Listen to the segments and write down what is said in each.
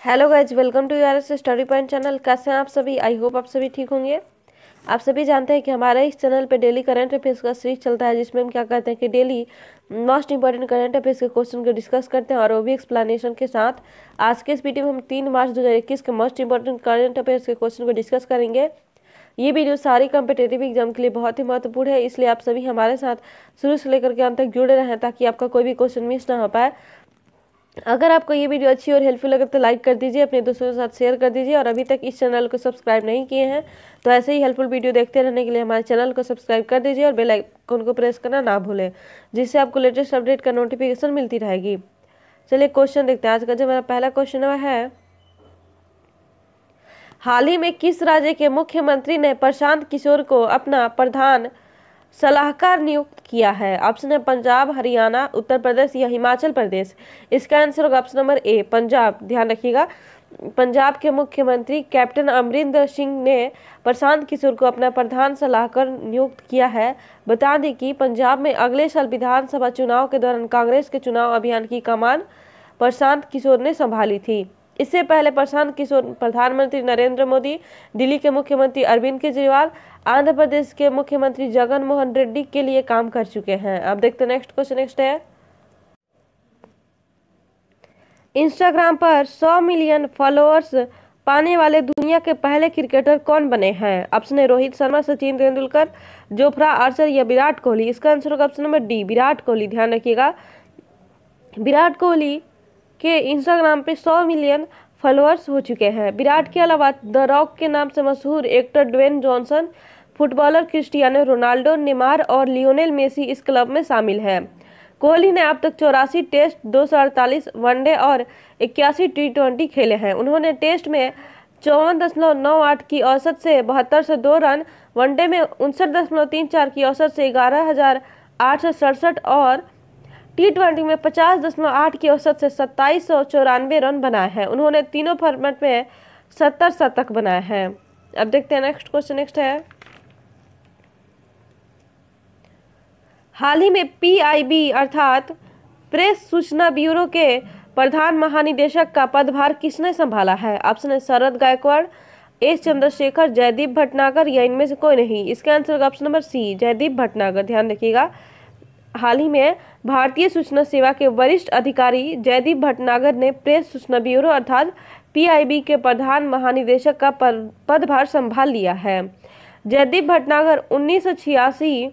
Hello guys welcome to R S study point channel कैसे हैं आप सभी? आई होप आप सभी ठीक होंगे। आप सभी जानते हैं कि हमारे इस चैनल पे डेली करंट अफेयर्स का सीरीज़ चलता है, जिसमें हम क्या करते हैं कि daily most important current affairs के क्वेश्चन को डिस्कस करते हैं और वो भी एक्सप्लेनेशन के साथ। आज के इस वीडियो में हम तीन मार्च दो हज़ार इक्कीस के मोस्ट इंपॉर्टेंट करंट अफेयर्स के क्वेश्चन को डिस्कस करेंगे। ये वीडियो सारी कम्पिटेटिव एग्ज़ाम के लिए बहुत ही महत्वपूर्ण है, इसलिए आप सभी हमारे साथ शुरू से लेकर के अंत तक जुड़े रहें ताकि आपका कोई भी क्वेश्चन मिस ना हो पाए। अगर आपको ये वीडियो अच्छी और हेल्पफुल लगे तो लाइक कर दीजिए, अपने दोस्तों के साथ शेयर कर दीजिए और अभी तक इस चैनल को सब्सक्राइब नहीं किए हैं तो ऐसे ही हेल्पफुल वीडियो देखते रहने के लिए हमारे चैनल को सब्सक्राइब कर दीजिए और बेल आइकन को प्रेस करना ना भूलें, जिससे आपको लेटेस्ट अपडेट का नोटिफिकेशन मिलती रहेगी। चलिए क्वेश्चन देखते हैं। आज का जो मेरा पहला क्वेश्चन है, हाल ही में किस राज्य के मुख्यमंत्री ने प्रशांत किशोर को अपना प्रधान सलाहकार नियुक्त किया है। ऑप्शन है पंजाब, हरियाणा, उत्तर प्रदेश या हिमाचल प्रदेश। इसका आंसर होगा ऑप्शन नंबर ए, पंजाब। ध्यान रखिएगा, पंजाब के मुख्यमंत्री कैप्टन अमरिंदर सिंह ने प्रशांत किशोर को अपना प्रधान सलाहकार नियुक्त किया है। बता दें कि पंजाब में अगले साल विधानसभा चुनाव के दौरान कांग्रेस के चुनाव अभियान की कमान प्रशांत किशोर ने संभाली थी। इससे पहले प्रशांत किशोर, प्रधानमंत्री नरेंद्र मोदी, दिल्ली के मुख्यमंत्री अरविंद केजरीवाल, आंध्र प्रदेश के मुख्यमंत्री जगन मोहन रेड्डी के लिए काम कर चुके हैं। अब देखते हैं नेक्स्ट क्वेश्चन नेक्स्ट है। इंस्टाग्राम पर 100 मिलियन फॉलोअर्स पाने वाले दुनिया के पहले क्रिकेटर कौन बने हैं? ऑप्शन है रोहित शर्मा, सचिन तेंदुलकर, जोफ्रा आर्चर या विराट कोहली। इसका आंसर होगा option number D Virat Kohli. ध्यान रखिएगा, विराट कोहली के इंस्टाग्राम पे 100 मिलियन फॉलोअर्स हो चुके हैं। विराट के अलावा द रॉक के नाम से मशहूर actor Dwayne Johnson footballer Cristiano Ronaldo Neymar और लियोनेल मेसी इस क्लब में शामिल हैं। कोहली ने अब तक चौरासी टेस्ट, दो सौ अड़तालीस वनडे और इक्यासी टी खेले हैं। उन्होंने टेस्ट में चौवन दशमलव नौ आठ की औसत से बहत्तर से दो रन, वनडे में उनसठ दशमलव तीन चार की औसत से ग्यारह हज़ार आठ सौ सड़सठ और टी ट्वेंटी में पचास दशमलव आठ की औसत से सत्ताईस सौ चौरानवे रन बनाए हैं। उन्होंने तीनों फॉर्मेट में सत्तर शतक बनाए हैं। अब देखते हैं नेक्स्ट क्वेश्चन नेक्स्ट है। हाल ही में पीआईबी अर्थात प्रेस सूचना ब्यूरो के प्रधान महानिदेशक का पदभार किसने संभाला है? ऑप्शन है शरद गायकवाड़, एस चंद्रशेखर, जयदीप भटनागर या इनमें से कोई नहीं। इसका answer option number C Jaydeep Bhatnagar. ध्यान रखिएगा। हाल ही में भारतीय सूचना सेवा के वरिष्ठ अधिकारी जयदीप भटनागर ने प्रेस सूचना ब्यूरो अर्थात पीआईबी के प्रधान महानिदेशक का पदभार संभाल लिया है। जयदीप भटनागर उन्नीस सौ छियासी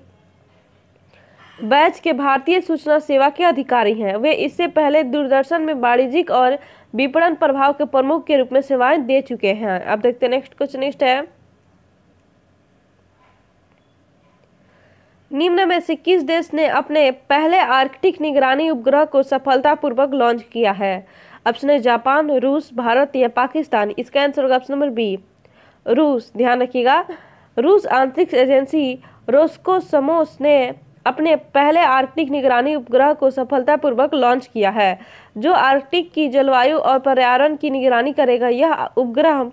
बैच के भारतीय सूचना सेवा के अधिकारी हैं। वे इससे पहले दूरदर्शन में वाणिज्यिक और विपणन प्रभाव के प्रमुख के रूप में सेवाएँ दे चुके हैं। अब देखते हैं, नेक्स्ट क्वेश्चन, नेक्स्ट है। निम्न में से किस देश ने अपने पहले आर्कटिक निगरानी उपग्रह को सफलतापूर्वक लॉन्च किया है। ऑप्शन है जापान, रूस, भारत या पाकिस्तान, इसका आंसर होगा ऑप्शन नंबर बी रूस, ध्यान रखिएगा, रूस अंतरिक्ष एजेंसी रोस्कोसमोस ने अपने पहले आर्कटिक निगरानी उपग्रह को सफलतापूर्वक लॉन्च किया है। जो आर्कटिक की जलवायु और पर्यावरण की निगरानी करेगा, यह उपग्रह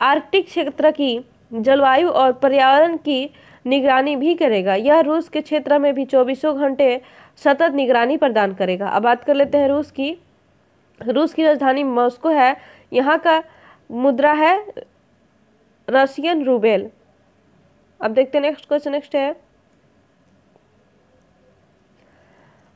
आर्कटिक क्षेत्र की जलवायु और पर्यावरण की निगरानी भी करेगा। यह रूस के क्षेत्र में भी चौबीसों घंटे सतत निगरानी प्रदान करेगा। अब बात कर लेते हैं रूस की। रूस की राजधानी मॉस्को है। यहाँ का मुद्रा है रशियन रूबेल। अब देखते हैं नेक्स्ट क्वेश्चन नेक्स्ट है।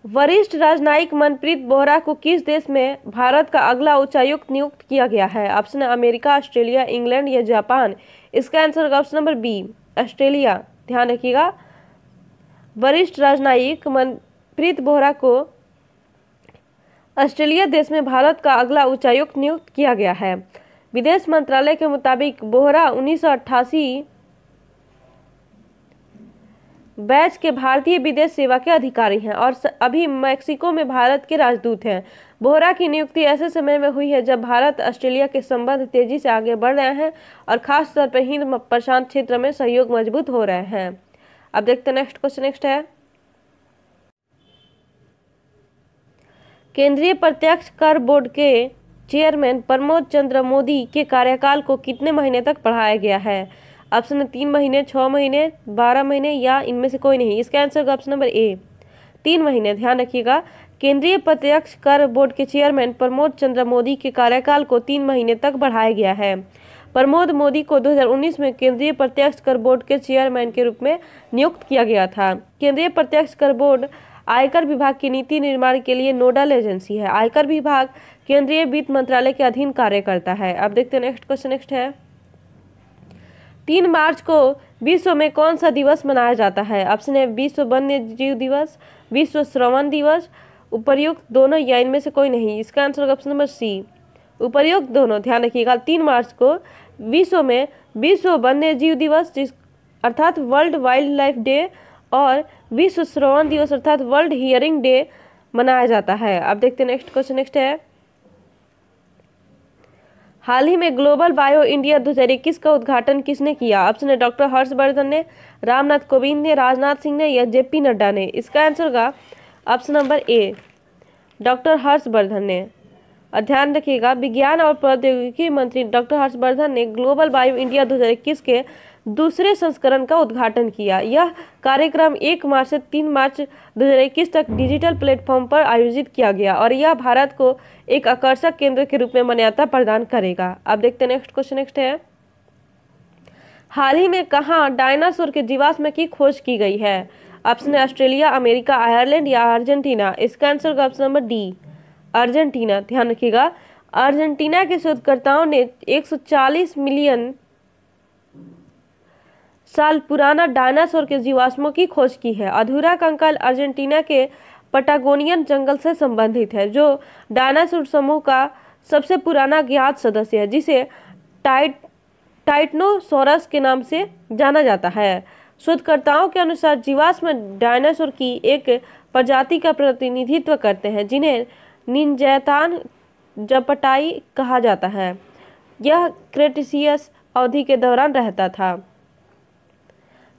वरिष्ठ राजनयिक मनप्रीत बोहरा को किस देश में भारत का अगला उच्चायुक्त नियुक्त किया गया है? ऑप्शन अमेरिका, ऑस्ट्रेलिया, इंग्लैंड या जापान। इसका आंसर होगा ऑप्शन नंबर बी ऑस्ट्रेलिया। ध्यान रखिएगा। वरिष्ठ राजनयिक मनप्रीत बोहरा को ऑस्ट्रेलिया देश में भारत का अगला उच्चायुक्त नियुक्त किया गया है। विदेश मंत्रालय के मुताबिक बोहरा उन्नीस सौ अट्ठासी बैच के भारतीय विदेश सेवा के अधिकारी हैं और अभी मैक्सिको में भारत के राजदूत हैं। बोहरा की नियुक्ति ऐसे समय में हुई है जब भारत ऑस्ट्रेलिया के संबंध तेज़ी से आगे बढ़ रहे हैं और खास तौर पर हिंद प्रशांत क्षेत्र में सहयोग मज़बूत हो रहे हैं। अब देखते नेक्स्ट क्वेश्चन नेक्स्ट है। केंद्रीय प्रत्यक्ष कर बोर्ड के चेयरमैन प्रमोद चंद्र मोदी के कार्यकाल को कितने महीने तक बढ़ाया गया है? ऑप्शन तीन महीने छः महीने, बारह महीने या इनमें से कोई नहीं। इसका आंसर होगा ऑप्शन नंबर ए तीन महीने, ध्यान रखिएगा। केंद्रीय प्रत्यक्ष कर बोर्ड के चेयरमैन प्रमोद चंद्र मोदी के कार्यकाल को तीन महीने तक बढ़ाया गया है। प्रमोद मोदी को 2019 में केंद्रीय प्रत्यक्ष कर बोर्ड के चेयरमैन के रूप में नियुक्त किया गया था। केंद्रीय प्रत्यक्ष कर बोर्ड आयकर विभाग की नीति निर्माण के लिए नोडल एजेंसी है। आयकर विभाग केंद्रीय वित्त मंत्रालय के अधीन कार्य करता है। अब देखते हैं नेक्स्ट क्वेश्चन नेक्स्ट है। तीन मार्च को विश्व में कौन सा दिवस मनाया जाता है? ऑप्शन है विश्व वन्य जीव दिवस, विश्व श्रवण दिवस, उपर्युक्त दोनों या इनमें से कोई नहीं। इसका आंसर होगा ऑप्शन नंबर सी उपर्युक्त दोनों, ध्यान रखिएगा, तीन मार्च को विश्व में विश्व वन्य जीव दिवस, जिस अर्थात वर्ल्ड वाइल्ड लाइफ डे और विश्व श्रवण दिवस, अर्थात वर्ल्ड हियरिंग डे मनाया जाता है। अब देखते हैं नेक्स्ट क्वेश्चन नेक्स्ट है। हाल ही में ग्लोबल बायो इंडिया दो हज़ार इक्कीस का उद्घाटन किसने किया? ऑप्शन है डॉक्टर हर्षवर्धन ने, रामनाथ कोविंद ने, राजनाथ सिंह ने या जेपी नड्डा ने। इसका आंसर होगा option number A, doctor Harshvardhan ने। ध्यान रखिएगा, विज्ञान और प्रौद्योगिकी मंत्री डॉक्टर हर्षवर्धन ने ग्लोबल बायो इंडिया 2021 के दूसरे संस्करण का उद्घाटन किया। यह कार्यक्रम 1 मार्च से 3 मार्च 2021 तक डिजिटल प्लेटफॉर्म पर आयोजित किया गया और यह भारत को एक आकर्षक केंद्र के रूप में मान्यता प्रदान करेगा। अब देखते हैं नेक्स्ट क्वेश्चन नेक्स्ट है। हाल ही में कहाँ डायनासोर के जीवाश्म की खोज की गई है? ऑप्शन है ऑस्ट्रेलिया, अमेरिका, आयरलैंड या अर्जेंटीना। इसका आंसर होगा ऑप्शन नंबर डी, अर्जेंटीना। ध्यान रखिएगा, अर्जेंटीना के शोधकर्ताओं ने 140 मिलियन साल पुराना डायनासोर के जीवाश्मों की खोज की है। अधूरा कंकाल अर्जेंटीना के पटागोनियन जंगल से संबंधित है, जो डायनासोर समूह का सबसे पुराना ज्ञात सदस्य है, जिसे टाइट, टाइटनोसोरस के नाम से जाना जाता है। शोधकर्ताओं के अनुसार जीवाश्म डायनासोर की एक प्रजाति का प्रतिनिधित्व करते हैं, जिन्हें निंजैतान जपटाई कहा जाता है। यह क्रेटिसियस अवधि के दौरान रहता था।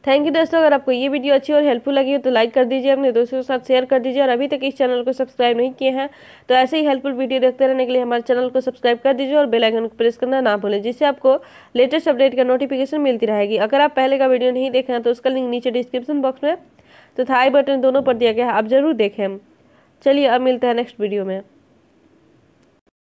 थैंक यू दोस्तों, अगर आपको ये वीडियो अच्छी और हेल्पफुल लगी हो तो लाइक कर दीजिए, अपने दोस्तों के साथ शेयर कर दीजिए और अभी तक इस चैनल को सब्सक्राइब नहीं किए हैं तो ऐसे ही हेल्पफुल वीडियो देखते रहने के लिए हमारे चैनल को सब्सक्राइब कर दीजिए और बेल आइकन को प्रेस करना ना भूलें, जिससे आपको लेटेस्ट अपडेट का नोटिफिकेशन मिलती रहेगी। अगर आप पहले का वीडियो नहीं देखें तो उसका लिंक नीचे डिस्क्रिप्शन बॉक्स में तो थाई बटन दोनों पर दिया गया है, आप ज़रूर देखें। चलिए, अब मिलते हैं नेक्स्ट वीडियो में।